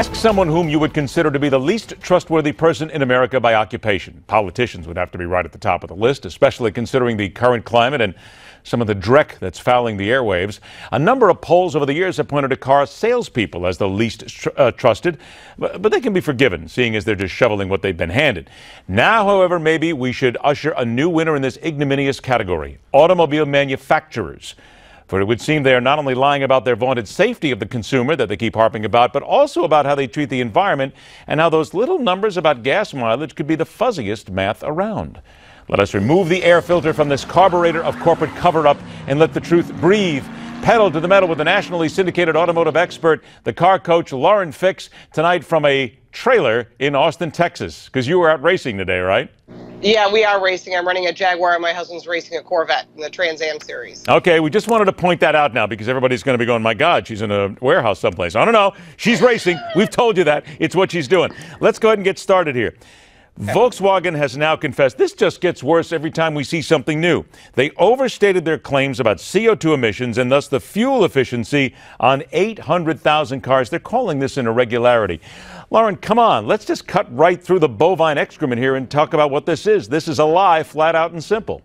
Ask someone whom you would consider to be the least trustworthy person in America by occupation. Politicians would have to be right at the top of the list, especially considering the current climate and some of the dreck that's fouling the airwaves. A number of polls over the years have pointed to car salespeople as the least tr- uh, trusted, but, but they can be forgiven, seeing as they're just shoveling what they've been handed. Now, however, maybe we should usher a new winner in this ignominious category automobile manufacturers. For it would seem they are not only lying about their vaunted safety of the consumer that they keep harping about, but also about how they treat the environment and how those little numbers about gas mileage could be the fuzziest math around. Let us remove the air filter from this carburetor of corporate cover up and let the truth breathe. Pedal to the metal with the nationally syndicated automotive expert, the car coach Lauren Fix, tonight from a trailer in Austin, Texas. Because you were out racing today, right? Yeah, we are racing. I'm running a Jaguar, and my husband's racing a Corvette in the Trans Am series. Okay, we just wanted to point that out now because everybody's going to be going, my God, she's in a warehouse someplace. I don't know. She's racing. We've told you that. It's what she's doing. Let's go ahead and get started here. Volkswagen has now confessed this just gets worse every time we see something new. They overstated their claims about CO2 emissions and thus the fuel efficiency on 800,000 cars. They're calling this an irregularity. Lauren, come on, let's just cut right through the bovine excrement here and talk about what this is. This is a lie, flat out and simple.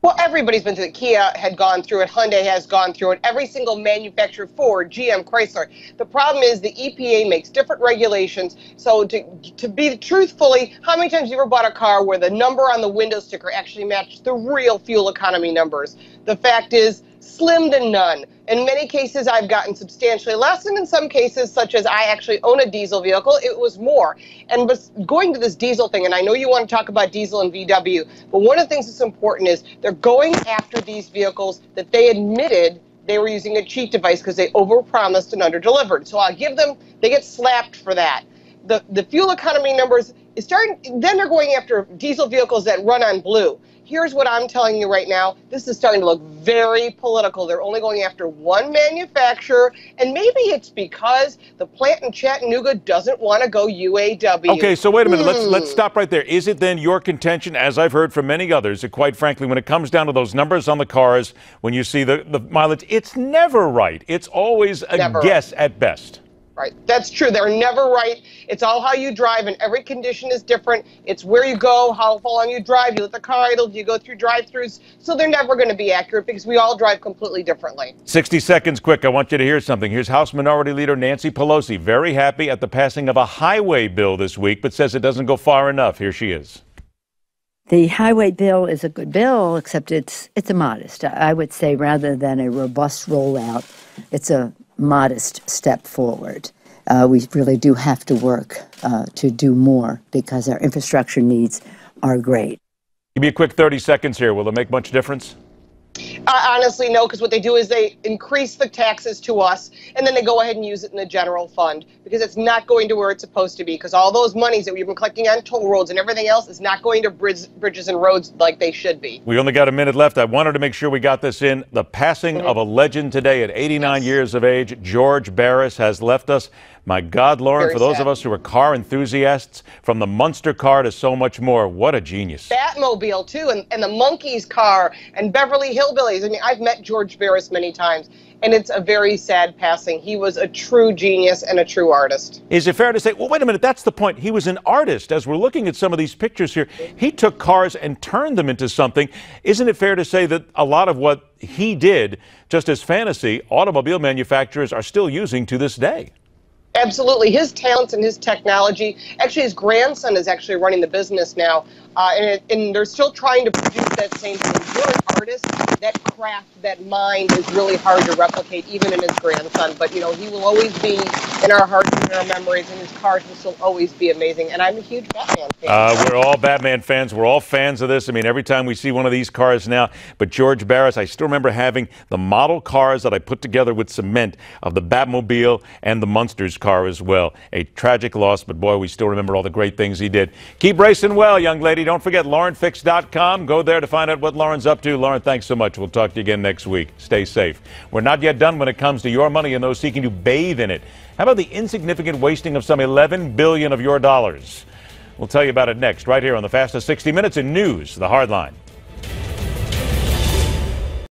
Well, everybody's been through it. Kia had gone through it. Hyundai has gone through it. Every single manufacturer, Ford, GM, Chrysler. The problem is the EPA makes different regulations. So to, to be truthfully, how many times have you ever bought a car where the number on the window sticker actually matched the real fuel economy numbers? The fact is, slim to none. In many cases, I've gotten substantially less, and in some cases, such as I actually own a diesel vehicle, it was more. And going to this diesel thing, and I know you want to talk about diesel and VW, but one of the things that's important is they're going after these vehicles that they admitted they were using a cheat device because they overpromised and underdelivered. So I'll give them, they get slapped for that. The, the fuel economy numbers is starting, then they're going after diesel vehicles that run on blue here's what I'm telling you right now. This is starting to look very political. They're only going after one manufacturer, and maybe it's because the plant in Chattanooga doesn't want to go UAW. Okay, so wait a minute. Let's let's hmm. stop right there. Is it then your contention, as I've heard from many others, that quite frankly, when it comes down to those numbers on the cars, when you see the, the mileage, it's never right. It's always a never guess at best. Right. That's true. They're never right. It's all how you drive, and every condition is different. It's where you go, how long you drive, you let the car idle, do you go through drive-throughs. So they're never going to be accurate because we all drive completely differently. 60 seconds quick. I want you to hear something. Here's House Minority Leader Nancy Pelosi, very happy at the passing of a highway bill this week, but says it doesn't go far enough. Here she is. The highway bill is a good bill, except it's it's a modest. I would say rather than a robust rollout, it's a modest step forward. Uh, we really do have to work uh, to do more because our infrastructure needs are great. Give me a quick 30 seconds here. Will it make much difference? Uh, honestly, no, because what they do is they increase the taxes to us, and then they go ahead and use it in the general fund because it's not going to where it's supposed to be. Because all those monies that we've been collecting on toll roads and everything else is not going to bridge, bridges and roads like they should be. We only got a minute left. I wanted to make sure we got this in. The passing mm-hmm. of a legend today at 89 yes. years of age, George Barris, has left us. My God, Lauren, Very for those sad. of us who are car enthusiasts, from the Munster car to so much more, what a genius. Batmobile, too, and, and the Monkees car, and Beverly Hillbillies. I mean, I've met George Barris many times, and it's a very sad passing. He was a true genius and a true artist. Is it fair to say, well, wait a minute, that's the point. He was an artist. As we're looking at some of these pictures here, he took cars and turned them into something. Isn't it fair to say that a lot of what he did, just as fantasy, automobile manufacturers are still using to this day? Absolutely. His talents and his technology. Actually, his grandson is actually running the business now, uh, and, it, and they're still trying to produce that same thing. You're an artist. That craft, that mind is really hard to replicate, even in his grandson. But, you know, he will always be in our hearts and in our memories, and his cars will still always be amazing. And I'm a huge Batman fan. Uh, we're all Batman fans. We're all fans of this. I mean, every time we see one of these cars now. But George Barris, I still remember having the model cars that I put together with cement of the Batmobile and the Munsters car as well. A tragic loss, but boy, we still remember all the great things he did. Keep racing well, young lady. Don't forget laurenfix.com. Go there to find out what Lauren's up to. Lauren, thanks so much. We'll talk to you again next week. Stay safe. We're not yet done when it comes to your money and those seeking to bathe in it. How about the insignificant wasting of some 11 billion of your dollars? We'll tell you about it next, right here on the fastest 60 minutes in news, the Hardline.